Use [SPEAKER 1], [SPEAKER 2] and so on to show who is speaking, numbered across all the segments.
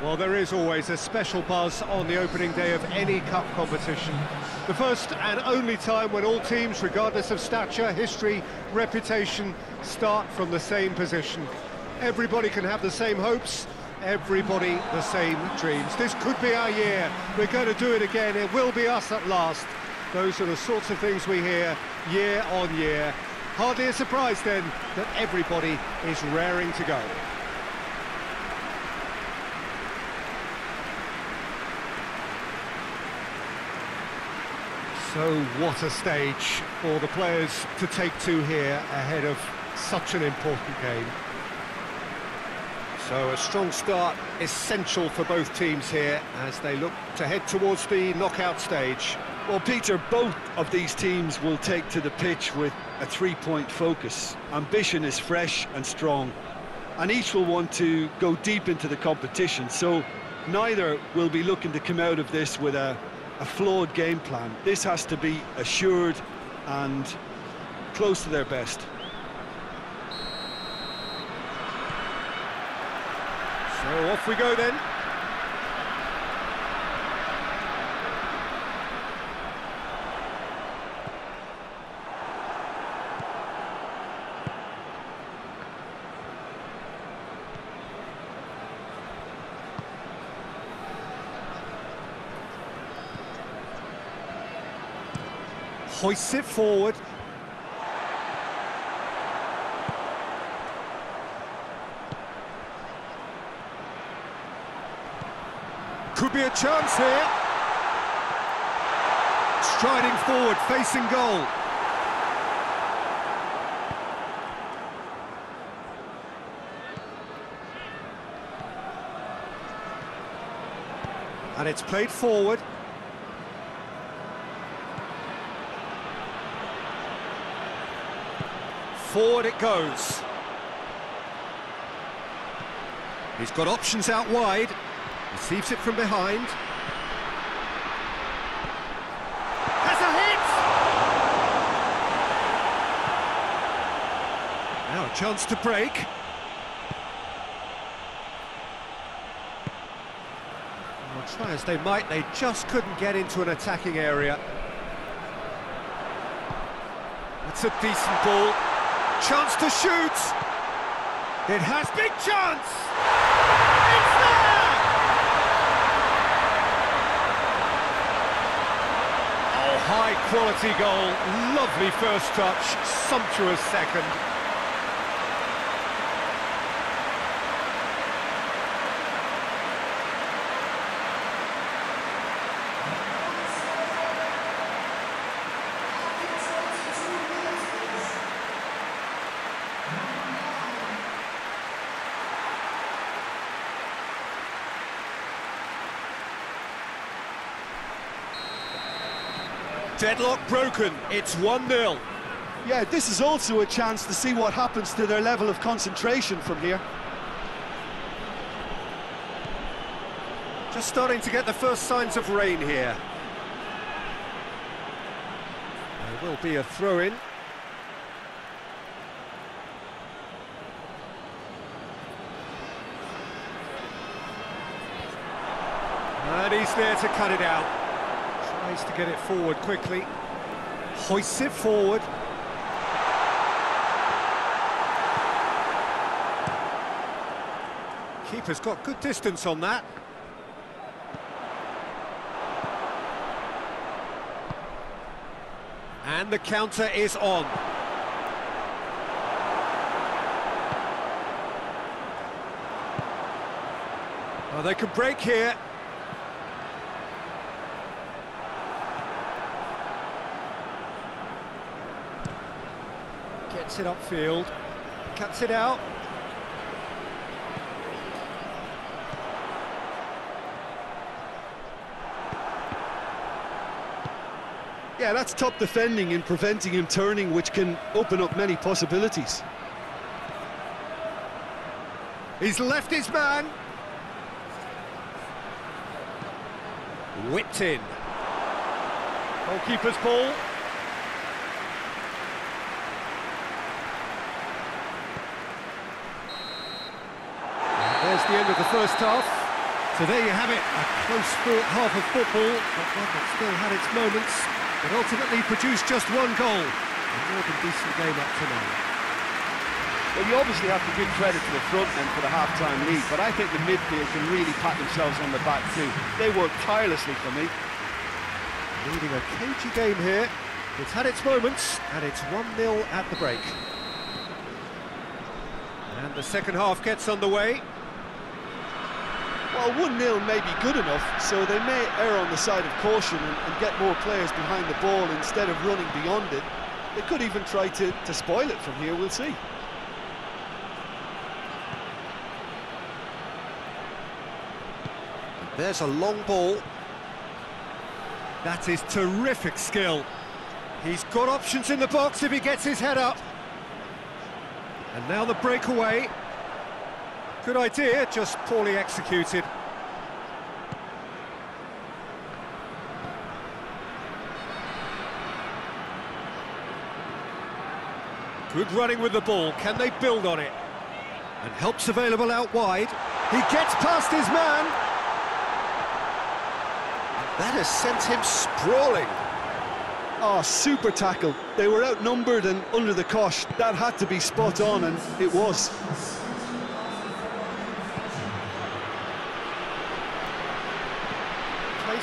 [SPEAKER 1] Well, there is always a special buzz on the opening day of any cup competition. The first and only time when all teams, regardless of stature, history, reputation, start from the same position. Everybody can have the same hopes, everybody the same dreams. This could be our year. We're going to do it again. It will be us at last. Those are the sorts of things we hear year on year. Hardly a surprise then that everybody is raring to go. So what a stage for the players to take to here ahead of such an important game. So a strong start essential for both teams here as they look to head towards the knockout stage.
[SPEAKER 2] Well, Peter, both of these teams will take to the pitch with a three-point focus. Ambition is fresh and strong, and each will want to go deep into the competition, so neither will be looking to come out of this with a, a flawed game plan. This has to be assured and close to their best.
[SPEAKER 1] So off we go then. Hoists it forward. Could be a chance here. Striding forward, facing goal. And it's played forward. Forward it goes. He's got options out wide. Receives it from behind. Has a hit! Now a chance to break. Well, try as they might, they just couldn't get into an attacking area. It's a decent ball. Chance to shoot. It has big chance. It's there. Oh, high quality goal. Lovely first touch. Sumptuous second. Deadlock broken, it's 1-0.
[SPEAKER 2] Yeah, this is also a chance to see what happens to their level of concentration from here.
[SPEAKER 1] Just starting to get the first signs of rain here. There will be a throw-in. And he's there to cut it out. Tries to get it forward quickly. Hoists it forward. Keeper's got good distance on that. And the counter is on. They can break here. Gets it upfield. Cuts it out.
[SPEAKER 2] Yeah, that's top defending and preventing him turning, which can open up many possibilities.
[SPEAKER 1] He's left his man. Whipped in. Goalkeeper's ball. And there's the end of the first half. So there you have it, a close fought half of football, but one that still had its moments, but ultimately produced just one goal. A more than decent game up to now.
[SPEAKER 3] Well, you obviously have to give credit to the front men for the half-time lead, but I think the midfield can really pat themselves on the back too. They worked tirelessly for me.
[SPEAKER 1] Leading a cagey game here. It's had its moments, and it's 1-0 at the break. And the second half gets underway.
[SPEAKER 2] Well, 1-0 may be good enough, so they may err on the side of caution and, and, get more players behind the ball instead of running beyond it. They could even try to, to spoil it from here, we'll see.
[SPEAKER 1] There's a long ball. That is terrific skill. He's got options in the box if he gets his head up. And now the breakaway. Good idea, just poorly executed. Good running with the ball, can they build on it? And help's available out wide. He gets past his man. That has sent him sprawling.
[SPEAKER 2] Oh, super tackle. They were outnumbered and under the cosh. That had to be spot on, and it was.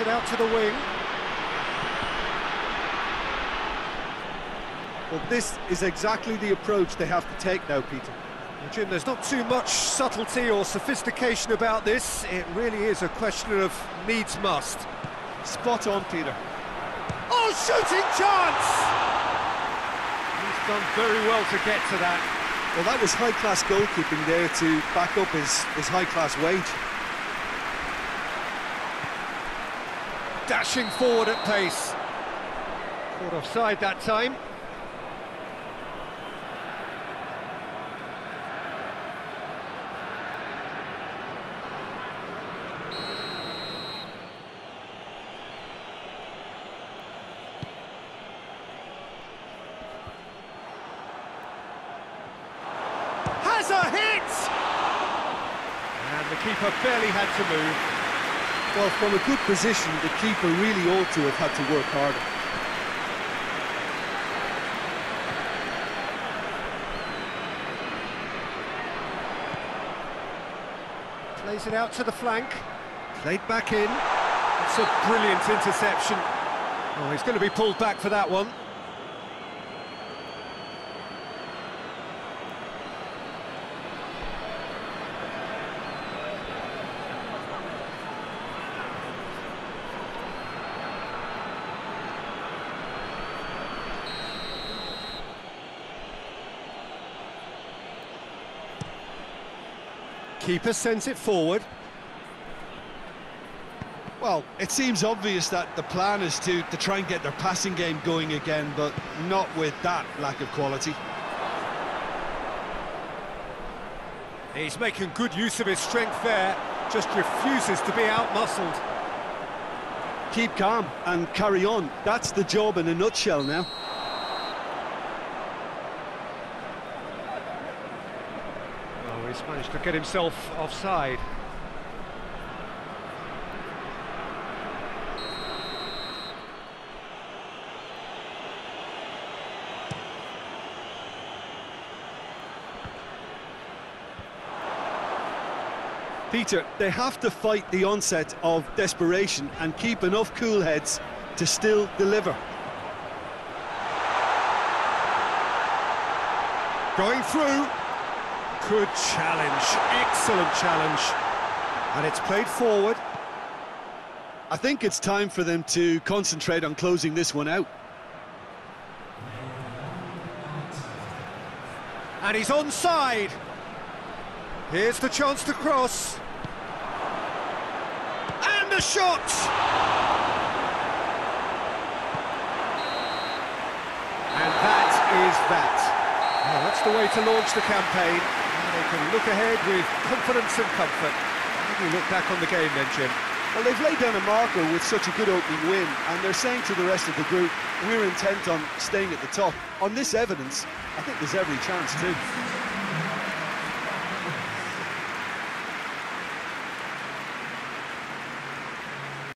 [SPEAKER 1] It out to the wing.
[SPEAKER 2] Well, this is exactly the approach they have to take now, Peter.
[SPEAKER 1] Well, Jim, there's not too much subtlety or sophistication about this. It really is a question of needs must.
[SPEAKER 2] Spot on, Peter.
[SPEAKER 1] Oh, shooting chance! He's done very well to get to that.
[SPEAKER 2] Well, that was high-class goalkeeping there to back up his, his high-class wage.
[SPEAKER 1] Dashing forward at pace. Caught offside that time. Has a hit! And the keeper barely had to move.
[SPEAKER 2] Well, from a good position, the keeper really ought to have had to work harder.
[SPEAKER 1] Plays it out to the flank. Played back in. It's a brilliant interception. Oh, he's going to be pulled back for that one. Keeper sends it forward.
[SPEAKER 2] Well, it seems obvious that the plan is to, to try and get their passing game going again, but not with that lack of quality.
[SPEAKER 1] He's making good use of his strength there, just refuses to be out-muscled.
[SPEAKER 2] Keep calm and carry on. That's the job in a nutshell now.
[SPEAKER 1] Oh, he's to get himself offside.
[SPEAKER 2] Peter, they have to fight the onset of desperation and keep enough cool heads to still deliver.
[SPEAKER 1] Going through. Good challenge, excellent challenge. And it's played forward.
[SPEAKER 2] I think it's time for them to concentrate on closing this one out.
[SPEAKER 1] And he's onside. Here's the chance to cross. And the shot! And that is that. That's the way to launch the campaign. They can look ahead with confidence and comfort. How look back on the game then, Jim?
[SPEAKER 2] Well, they've laid down a marker with such a good opening win, and they're saying to the rest of the group, we're intent on staying at the top. On this evidence, I think there's every chance too.